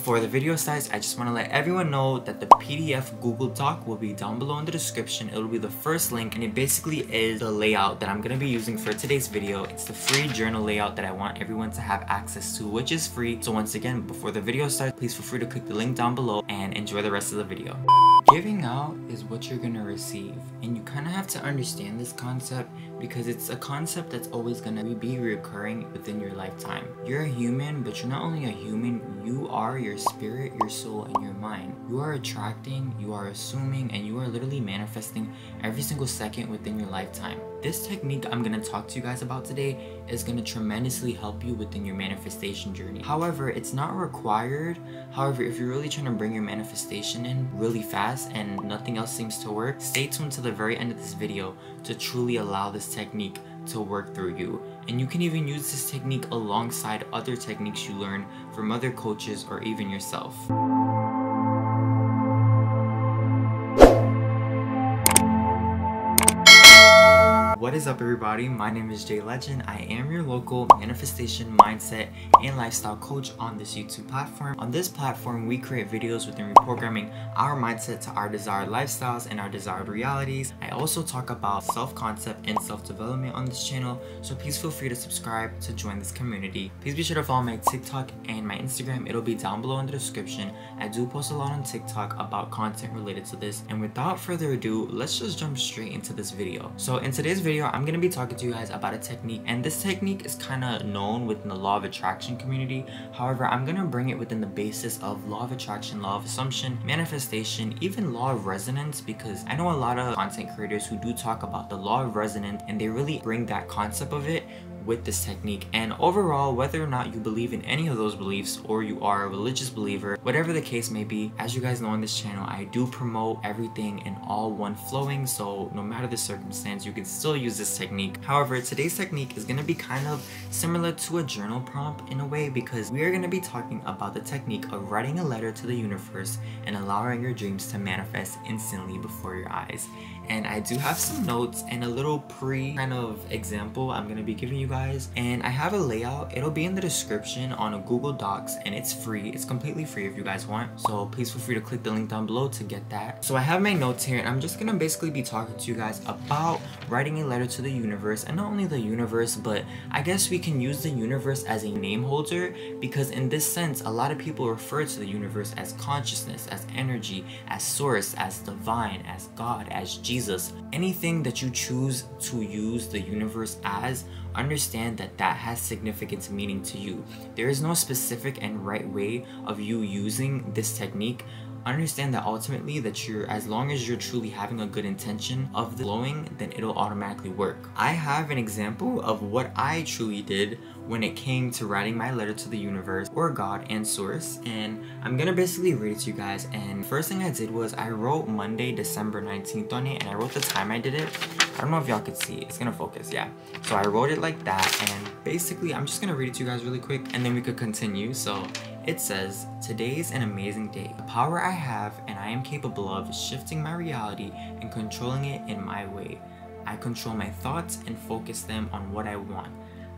before the video starts, I just want to let everyone know that the PDF Google Doc will be down below in the description. It'll be the first link and it basically is the layout that I'm going to be using for today's video. It's the free journal layout that I want everyone to have access to, which is free. So once again, before the video starts, please feel free to click the link down below and enjoy the rest of the video. Giving out is what you're going to receive and you kind of have to understand this concept because it's a concept that's always going to be recurring within your lifetime. You're a human, but you're not only a human, you are your spirit, your soul, and your mind. You are attracting, you are assuming, and you are literally manifesting every single second within your lifetime. This technique I'm going to talk to you guys about today is going to tremendously help you within your manifestation journey. However, it's not required. However, if you're really trying to bring your manifestation in really fast and nothing else seems to work, stay tuned to the very end of this video to truly allow this technique to work through you. And you can even use this technique alongside other techniques you learn from other coaches or even yourself. What is up everybody? My name is Jay Legend. I am your local manifestation mindset and lifestyle coach on this YouTube platform. On this platform, we create videos within reprogramming our mindset to our desired lifestyles and our desired realities. I also talk about self-concept and self-development on this channel, so please feel free to subscribe to join this community. Please be sure to follow my TikTok and my Instagram. It'll be down below in the description. I do post a lot on TikTok about content related to this. And without further ado, let's just jump straight into this video. So in today's video, video, I'm going to be talking to you guys about a technique and this technique is kind of known within the law of attraction community. However, I'm going to bring it within the basis of law of attraction, law of assumption, manifestation, even law of resonance because I know a lot of content creators who do talk about the law of resonance and they really bring that concept of it with this technique and overall whether or not you believe in any of those beliefs or you are a religious believer whatever the case may be as you guys know on this channel I do promote everything in all one flowing so no matter the circumstance you can still use this technique. However today's technique is going to be kind of similar to a journal prompt in a way because we are going to be talking about the technique of writing a letter to the universe and allowing your dreams to manifest instantly before your eyes and I do have some notes and a little pre kind of example I'm going to be giving you guys. And I have a layout. It'll be in the description on a Google Docs and it's free. It's completely free if you guys want. So please feel free to click the link down below to get that. So I have my notes here and I'm just gonna basically be talking to you guys about writing a letter to the universe. And not only the universe but I guess we can use the universe as a name holder because in this sense a lot of people refer to the universe as consciousness as energy as source as divine as God as Jesus anything that you choose to use the universe as understand that that has significant meaning to you. There is no specific and right way of you using this technique. Understand that ultimately that you're as long as you're truly having a good intention of the blowing, then it'll automatically work. I have an example of what I truly did when it came to writing my letter to the universe or God and source and I'm gonna basically read it to you guys and first thing I did was I wrote Monday December 19th on it and I wrote the time I did it. I don't know if y'all could see it's gonna focus yeah. So I wrote it like that and basically I'm just gonna read it to you guys really quick and then we could continue. So it says, Today is an amazing day. The power I have and I am capable of shifting my reality and controlling it in my way. I control my thoughts and focus them on what I want.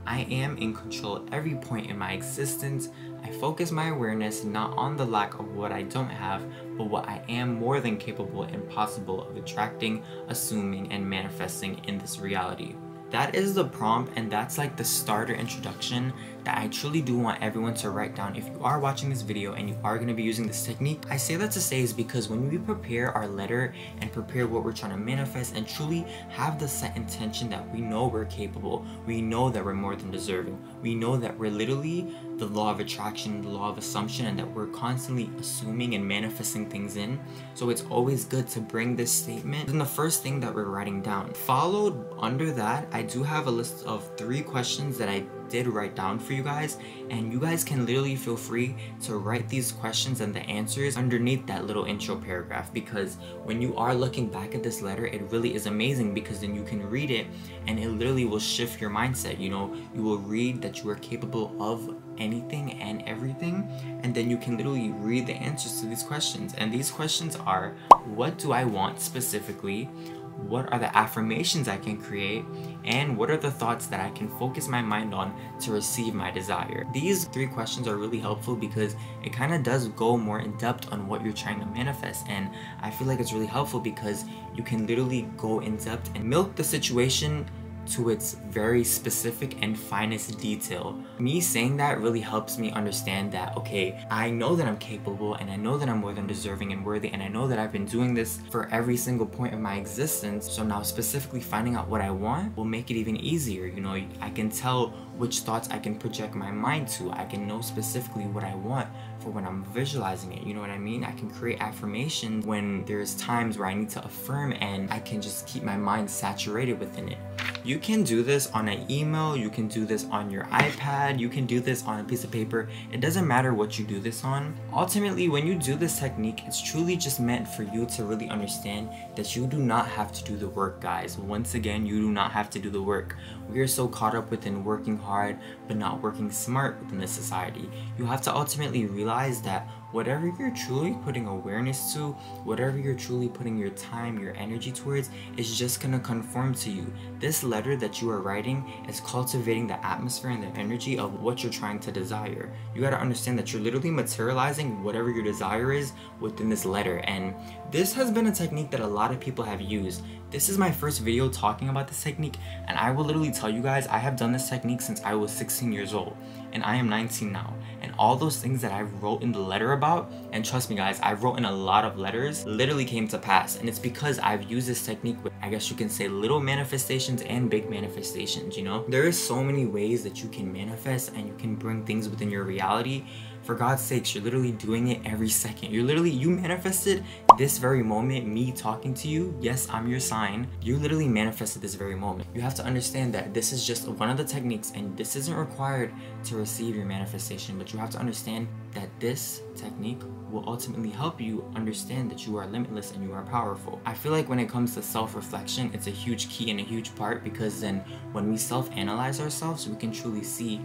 I am in control every point in my existence. I focus my awareness not on the lack of what I don't have, but what I am more than capable and possible of attracting, assuming, and manifesting in this reality. That is the prompt and that's like the starter introduction that I truly do want everyone to write down if you are watching this video and you are going to be using this technique. I say that to say is because when we prepare our letter and prepare what we're trying to manifest and truly have the set intention that we know we're capable, we know that we're more than deserving, we know that we're literally the law of attraction, the law of assumption, and that we're constantly assuming and manifesting things in. So it's always good to bring this statement in the first thing that we're writing down. Followed under that, I do have a list of three questions that I did write down for you guys and you guys can literally feel free to write these questions and the answers underneath that little intro paragraph because when you are looking back at this letter it really is amazing because then you can read it and it literally will shift your mindset you know? You will read that you are capable of anything and everything and then you can literally read the answers to these questions. And these questions are what do I want specifically what are the affirmations I can create, and what are the thoughts that I can focus my mind on to receive my desire. These three questions are really helpful because it kind of does go more in depth on what you're trying to manifest, and I feel like it's really helpful because you can literally go in depth and milk the situation to its very specific and finest detail. Me saying that really helps me understand that, okay, I know that I'm capable and I know that I'm more than deserving and worthy and I know that I've been doing this for every single point of my existence. So now specifically finding out what I want will make it even easier. You know, I can tell which thoughts I can project my mind to. I can know specifically what I want for when I'm visualizing it. You know what I mean? I can create affirmations when there's times where I need to affirm and I can just keep my mind saturated within it. You can do this on an email, you can do this on your iPad, you can do this on a piece of paper. It doesn't matter what you do this on. Ultimately, when you do this technique, it's truly just meant for you to really understand that you do not have to do the work, guys. Once again, you do not have to do the work. We are so caught up within working hard, but not working smart within this society. You have to ultimately realize that whatever you're truly putting awareness to, whatever you're truly putting your time, your energy towards, is just gonna conform to you. This letter that you are writing is cultivating the atmosphere and the energy of what you're trying to desire. You gotta understand that you're literally materializing whatever your desire is within this letter. And this has been a technique that a lot of people have used. This is my first video talking about this technique, and I will literally tell you guys I have done this technique since I was 16 years old, and I am 19 now all those things that I wrote in the letter about, and trust me guys, I wrote in a lot of letters, literally came to pass. And it's because I've used this technique with, I guess you can say little manifestations and big manifestations, you know? There is so many ways that you can manifest and you can bring things within your reality for God's sakes, you're literally doing it every second. You're literally, you manifested this very moment, me talking to you. Yes, I'm your sign. You literally manifested this very moment. You have to understand that this is just one of the techniques and this isn't required to receive your manifestation, but you have to understand that this technique will ultimately help you understand that you are limitless and you are powerful. I feel like when it comes to self-reflection, it's a huge key and a huge part because then when we self-analyze ourselves, we can truly see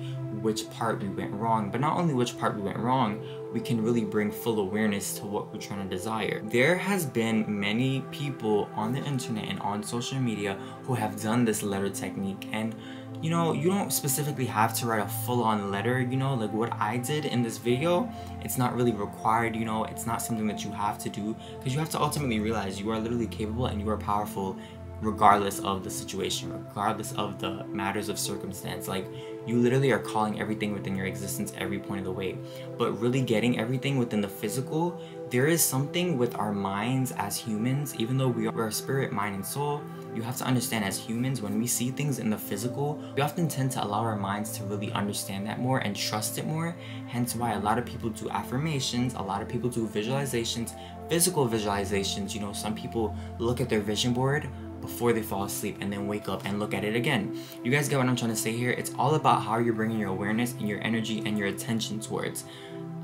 which part we went wrong, but not only which part we went wrong, we can really bring full awareness to what we're trying to desire. There has been many people on the internet and on social media who have done this letter technique and you know, you don't specifically have to write a full-on letter, you know, like what I did in this video, it's not really required, you know, it's not something that you have to do because you have to ultimately realize you are literally capable and you are powerful regardless of the situation, regardless of the matters of circumstance. Like, you literally are calling everything within your existence every point of the way. But really getting everything within the physical, there is something with our minds as humans, even though we are spirit, mind, and soul, you have to understand as humans, when we see things in the physical, we often tend to allow our minds to really understand that more and trust it more. Hence why a lot of people do affirmations, a lot of people do visualizations, physical visualizations. You know, some people look at their vision board before they fall asleep and then wake up and look at it again. You guys get what I'm trying to say here? It's all about how you're bringing your awareness and your energy and your attention towards.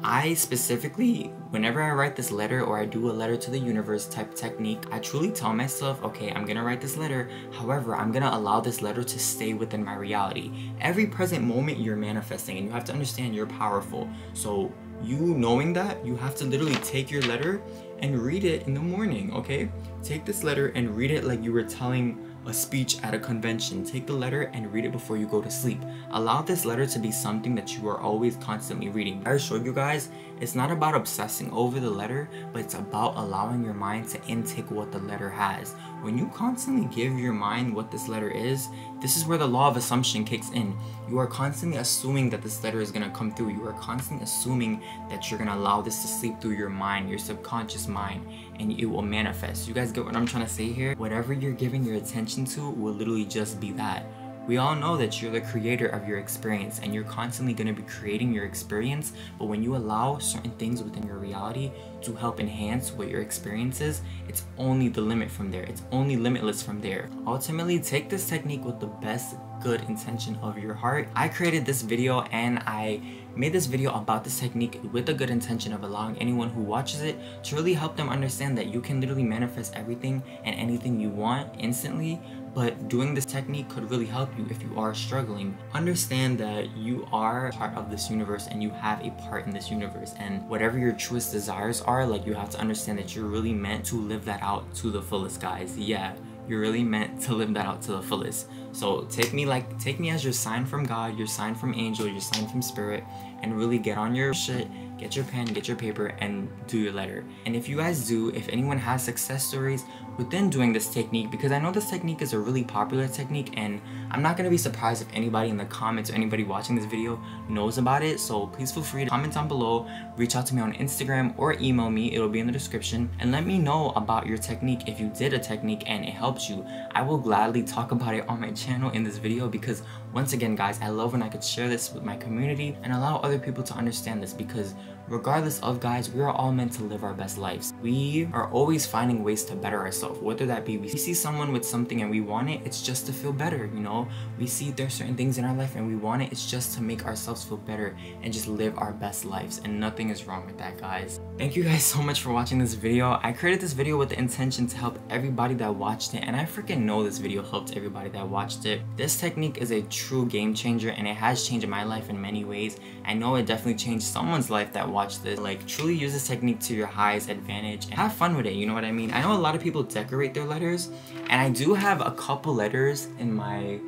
I specifically, whenever I write this letter or I do a letter to the universe type technique, I truly tell myself, okay, I'm gonna write this letter. However, I'm gonna allow this letter to stay within my reality. Every present moment you're manifesting and you have to understand you're powerful. So you knowing that, you have to literally take your letter and read it in the morning, okay? Take this letter and read it like you were telling a speech at a convention. Take the letter and read it before you go to sleep. Allow this letter to be something that you are always constantly reading. I showed you guys, it's not about obsessing over the letter, but it's about allowing your mind to intake what the letter has. When you constantly give your mind what this letter is, this is where the law of assumption kicks in. You are constantly assuming that this letter is going to come through. You are constantly assuming that you're going to allow this to sleep through your mind, your subconscious mind, and it will manifest. You guys get what I'm trying to say here? Whatever you're giving your attention to will literally just be that. We all know that you're the creator of your experience and you're constantly going to be creating your experience, but when you allow certain things within your reality to help enhance what your experience is, it's only the limit from there. It's only limitless from there. Ultimately, take this technique with the best good intention of your heart. I created this video and I made this video about this technique with the good intention of allowing anyone who watches it to really help them understand that you can literally manifest everything and anything you want instantly but doing this technique could really help you if you are struggling. Understand that you are part of this universe and you have a part in this universe and whatever your truest desires are, like you have to understand that you're really meant to live that out to the fullest guys. Yeah, you're really meant to live that out to the fullest. So take me like take me as your sign from God, your sign from angel, your sign from spirit, and really get on your shit, get your pen, get your paper, and do your letter. And if you guys do, if anyone has success stories within doing this technique, because I know this technique is a really popular technique, and I'm not gonna be surprised if anybody in the comments or anybody watching this video knows about it. So please feel free to comment down below, reach out to me on Instagram or email me, it'll be in the description, and let me know about your technique if you did a technique and it helped you. I will gladly talk about it on my channel in this video because once again guys, I love when I could share this with my community and allow other people to understand this because regardless of guys, we are all meant to live our best lives. We are always finding ways to better ourselves, whether that be we see someone with something and we want it, it's just to feel better, you know? We see there's certain things in our life and we want it, it's just to make ourselves feel better and just live our best lives and nothing is wrong with that guys. Thank you guys so much for watching this video. I created this video with the intention to help everybody that watched it and I freaking know this video helped everybody that watched it. This technique is a true game changer and it has changed my life in many ways. I know it definitely changed someone's life that watch this. Like truly use this technique to your highest advantage and have fun with it, you know what I mean? I know a lot of people decorate their letters and I do have a couple letters in my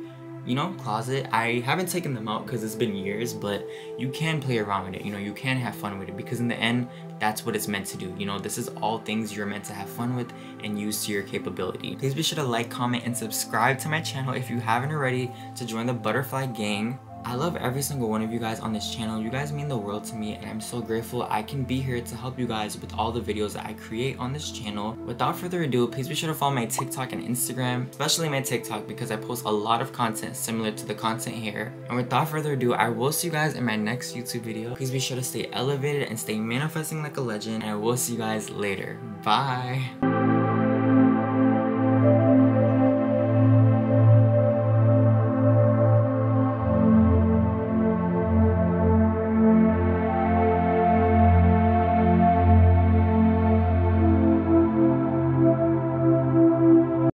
you know, closet. I haven't taken them out because it's been years, but you can play around with it. You know, you can have fun with it because in the end, that's what it's meant to do. You know, this is all things you're meant to have fun with and use to your capability. Please be sure to like, comment, and subscribe to my channel if you haven't already to join the Butterfly Gang. I love every single one of you guys on this channel. You guys mean the world to me and I'm so grateful I can be here to help you guys with all the videos that I create on this channel. Without further ado, please be sure to follow my TikTok and Instagram, especially my TikTok because I post a lot of content similar to the content here. And without further ado, I will see you guys in my next YouTube video. Please be sure to stay elevated and stay manifesting like a legend and I will see you guys later. Bye!